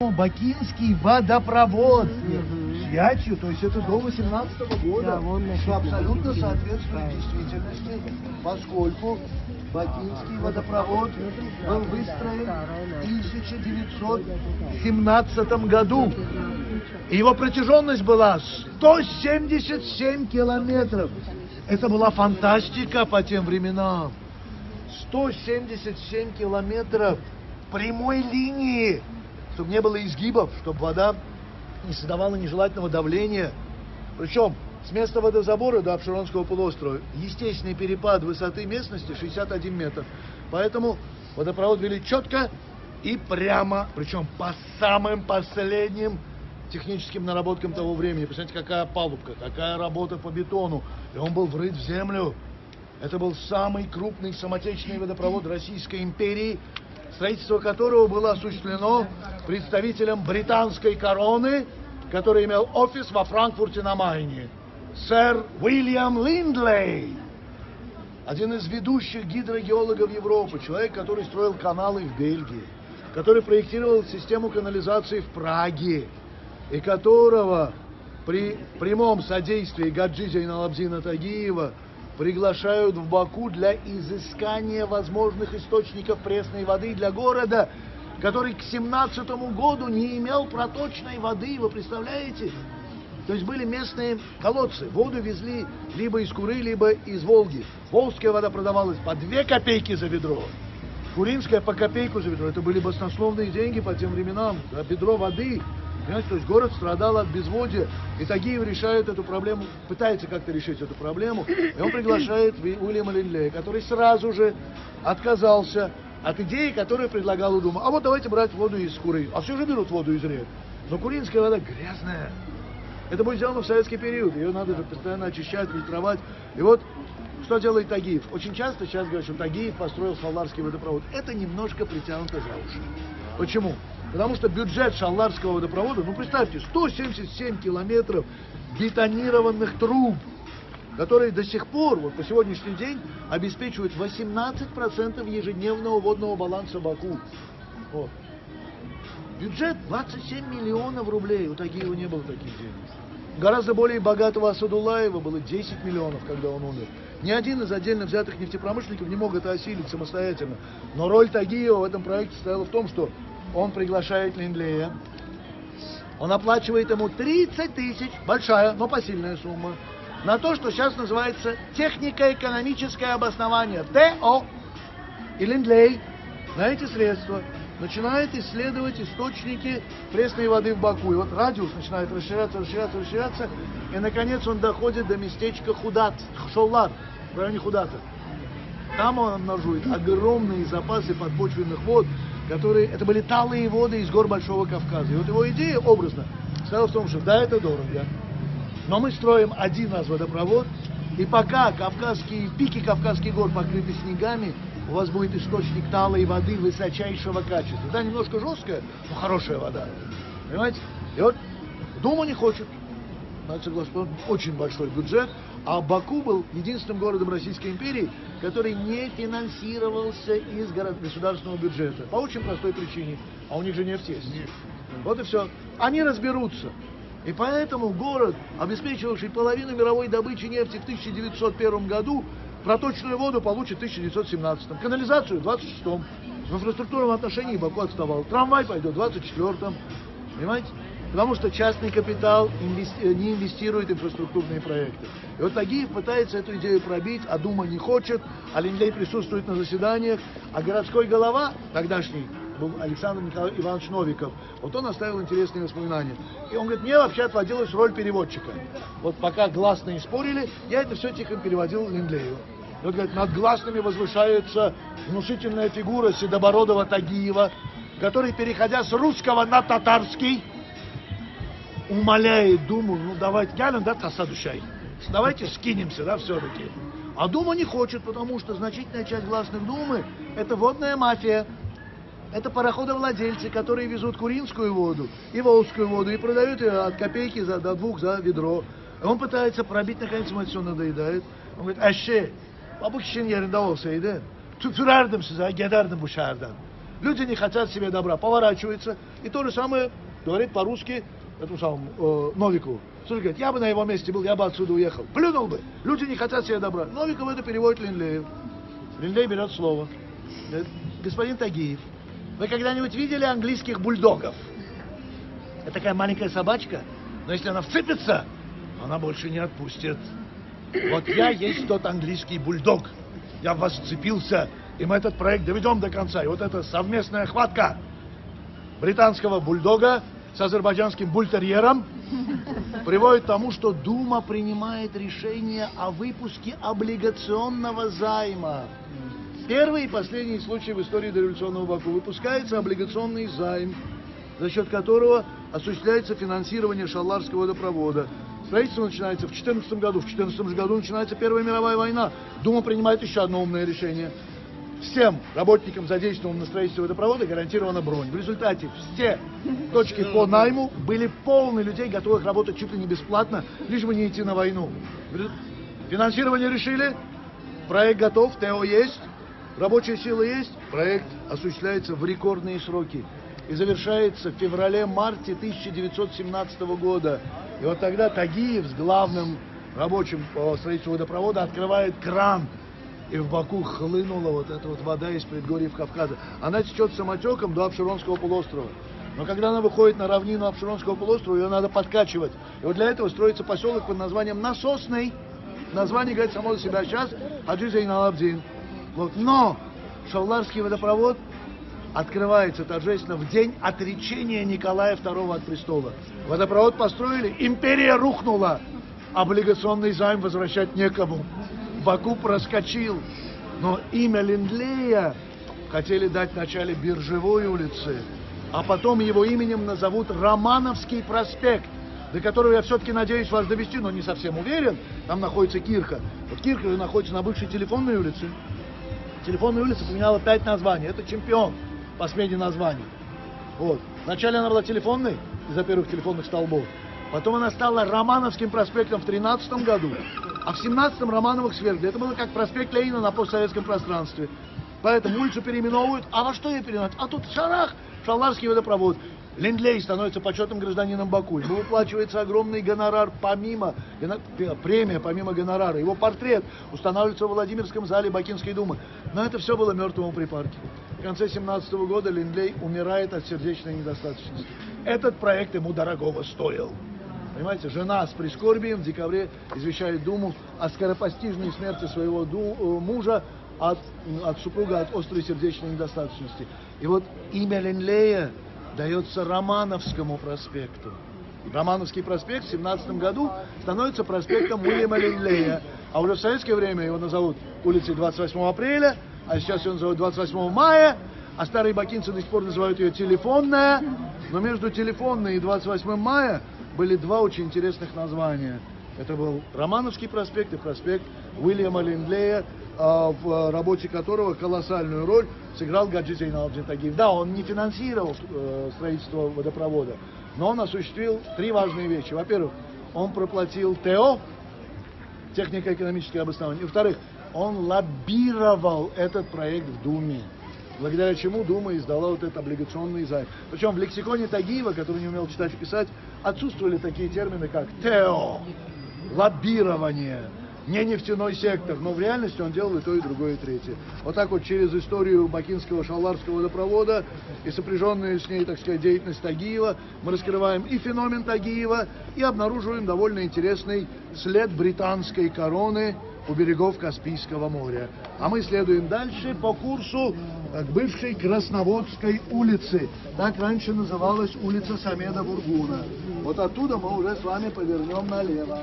Бакинский водопровод ячью, то есть это до 18 года, Да, что абсолютно соответствует действительности, поскольку Бакинский водопровод был выстроен в 1917 году. И его протяженность была 177 километров. Это была фантастика по тем временам. 177 километров прямой линии, чтобы не было изгибов, чтобы вода не создавала нежелательного давления. Причем с места водозабора до Обширонского полуострова естественный перепад высоты местности 61 метр. Поэтому водопровод вели четко и прямо, причем по самым последним техническим наработкам того времени. Посмотрите, какая палубка, какая работа по бетону. И он был врыт в землю. Это был самый крупный самотечный водопровод Российской империи, строительство которого было осуществлено представителем британской короны, который имел офис во Франкфурте на Майне. Сэр Уильям Линдлей, один из ведущих гидрогеологов Европы, человек, который строил каналы в Бельгии, который проектировал систему канализации в Праге, и которого при прямом содействии Гаджи Зейналабзина Тагиева приглашают в Баку для изыскания возможных источников пресной воды для города, который к 17 году не имел проточной воды, вы представляете? То есть были местные колодцы, воду везли либо из Куры, либо из Волги. Волжская вода продавалась по 2 копейки за ведро. Куринская по копейку за ведро. Это были баснословные деньги по тем временам. За ведро воды. Понимаете, то есть город страдал от безводья. И Тагиев решает эту проблему, пытается как-то решить эту проблему. И он приглашает Уильяма Линлея, который сразу же отказался от идеи, которую предлагал Дума. А вот давайте брать воду из Куры. А все же берут воду из рек. Но куринская вода грязная. Это будет сделано в советский период. Ее надо же постоянно очищать, фильтровать. И вот что делает Тагиев? Очень часто сейчас говорят, что Тагиев построил Шалларский водопровод. Это немножко притянуто за уши. Почему? Потому что бюджет Шалларского водопровода, ну представьте, 177 километров бетонированных труб, которые до сих пор, вот по сегодняшний день, обеспечивают 18% ежедневного водного баланса Баку. Вот. Бюджет 27 миллионов рублей. У Тагиева не было таких денег. Гораздо более богатого Асадулаева было 10 миллионов, когда он умер. Ни один из отдельно взятых нефтепромышленников не мог это осилить самостоятельно. Но роль Тагиева в этом проекте состояла в том, что он приглашает Линдлея, он оплачивает ему 30 тысяч, большая, но посильная сумма, на то, что сейчас называется технико-экономическое обоснование, ТО. И Линдлей на эти средства начинает исследовать источники пресной воды в Баку. И вот радиус начинает расширяться, расширяться, расширяться. И, наконец, он доходит до местечка Худат, Шоллар, в районе Худата. Там он обнаруживает огромные запасы подпочвенных вод, которые, это были талые воды из гор Большого Кавказа. И вот его идея образно состояла в том, что да, это дорого, но мы строим один раз водопровод, и пока кавказские, пики Кавказских гор покрыты снегами, у вас будет источник талой воды высочайшего качества. Да, немножко жесткая, но хорошая вода. Понимаете? И вот Дума не хочет. Надо согласиться, очень большой бюджет, а Баку был единственным городом Российской империи, который не финансировался из государственного бюджета. По очень простой причине. А у них же нефть есть. Вот и все. Они разберутся. И поэтому город, обеспечивавший половину мировой добычи нефти в 1901 году, проточную воду получит в 1917. Канализацию в 26-м. В инфраструктурном отношении Баку отставал. Трамвай пойдет в 24-м. Понимаете? Потому что частный капитал инвести- э, не инвестирует в инфраструктурные проекты. И вот Тагиев пытается эту идею пробить, а Дума не хочет, а Линлей присутствует на заседаниях, а городской голова, тогдашний, был Александр Николаевич Иванович Новиков, вот он оставил интересные воспоминания. И он говорит, мне вообще отводилась роль переводчика. Вот пока гласные спорили, я это все тихо переводил Линлею. И вот, говорит, над гласными возвышается внушительная фигура Седобородова Тагиева, который, переходя с русского на татарский, умоляет Думу, ну давайте, гелен, да, тасадушай. Давайте скинемся, да, все-таки. А Дума не хочет, потому что значительная часть гласных Думы – это водная мафия. Это пароходовладельцы, которые везут куринскую воду и волжскую воду и продают ее от копейки за, до двух за ведро. И он пытается пробить, наконец ему это все надоедает. Он говорит, bu kişinin yerinde olsaydı tüpürerdim size, giderdim bu şehirden. Люди не хотят себе добра, поворачивается. И то же самое говорит по-русски этому самому э, Новикову. Слушай, говорит, я бы на его месте был, я бы отсюда уехал. Плюнул бы. Люди не хотят себе добра. Новиков это переводит Линлеев. Линлей берет слово. Говорит, господин Тагиев, вы когда-нибудь видели английских бульдогов? Это такая маленькая собачка, но если она вцепится, она больше не отпустит. Вот я есть тот английский бульдог. Я в вас вцепился, и мы этот проект доведем до конца. И вот эта совместная хватка британского бульдога с азербайджанским бультерьером приводит к тому, что Дума принимает решение о выпуске облигационного займа. Первый и последний случай в истории дореволюционного Баку. Выпускается облигационный займ, за счет которого осуществляется финансирование Шалларского водопровода. Строительство начинается в 2014 году. В 2014 году начинается Первая мировая война. Дума принимает еще одно умное решение. Всем работникам, задействованным на строительстве водопровода, гарантирована бронь. В результате все точки по найму были полны людей, готовых работать чуть ли не бесплатно, лишь бы не идти на войну. Финансирование решили, проект готов, ТО есть, рабочая сила есть, проект осуществляется в рекордные сроки и завершается в феврале-марте 1917 года. И вот тогда Тагиев с главным рабочим по строительству водопровода открывает кран, и в Баку хлынула вот эта вот вода из предгорьев Кавказа. Она течет самотеком до Абширонского полуострова. Но когда она выходит на равнину Абширонского полуострова, ее надо подкачивать. И вот для этого строится поселок под названием Насосный. Название говорит само за себя сейчас Хаджи Зейналабдин. Вот. Но Шавларский водопровод открывается торжественно в день отречения Николая II от престола. Водопровод построили, империя рухнула. Облигационный займ возвращать некому. Баку проскочил. Но имя Линдлея хотели дать вначале Биржевой улице, а потом его именем назовут Романовский проспект, до которого я все-таки надеюсь вас довести, но не совсем уверен. Там находится Кирха. Вот Кирха находится на бывшей телефонной улице. Телефонная улица поменяла пять названий. Это чемпион по смене названий. Вот. Вначале она была телефонной, из-за первых телефонных столбов. Потом она стала Романовским проспектом в 13 году, а в 17-м Романовых свергли. Это было как проспект Ленина на постсоветском пространстве. Поэтому улицу переименовывают. А во что ее переименовать? А тут шарах, Шаларский водопровод. Лендлей становится почетным гражданином Баку. Ему выплачивается огромный гонорар помимо, премия помимо гонорара. Его портрет устанавливается в Владимирском зале Бакинской думы. Но это все было мертвому припарке. В конце 17 года Лендлей умирает от сердечной недостаточности. Этот проект ему дорогого стоил. Понимаете, жена с прискорбием в декабре извещает Думу о скоропостижной смерти своего ду, мужа от, от супруга от острой сердечной недостаточности. И вот имя Ленлея дается Романовскому проспекту. Романовский проспект в 17 году становится проспектом Уильяма Ленлея. А уже в советское время его назовут улицей 28 апреля, а сейчас ее называют 28 мая, а старые бакинцы до сих пор называют ее телефонная. Но между телефонной и 28 мая были два очень интересных названия. Это был Романовский проспект и проспект Уильяма Линдлея, а, в работе которого колоссальную роль сыграл Гаджи Зейналджин Тагиев. Да, он не финансировал э, строительство водопровода, но он осуществил три важные вещи. Во-первых, он проплатил ТО, технико-экономическое обоснование. И, во-вторых, он лоббировал этот проект в Думе благодаря чему Дума издала вот этот облигационный займ. Причем в лексиконе Тагиева, который не умел читать и писать, отсутствовали такие термины, как тео, лоббирование, не нефтяной сектор, но в реальности он делал и то, и другое, и третье. Вот так вот через историю Бакинского шаларского водопровода и сопряженную с ней, так сказать, деятельность Тагиева, мы раскрываем и феномен Тагиева, и обнаруживаем довольно интересный след британской короны у берегов Каспийского моря. А мы следуем дальше по курсу к бывшей Красноводской улице. Так раньше называлась улица Самеда Бургуна. Вот оттуда мы уже с вами повернем налево.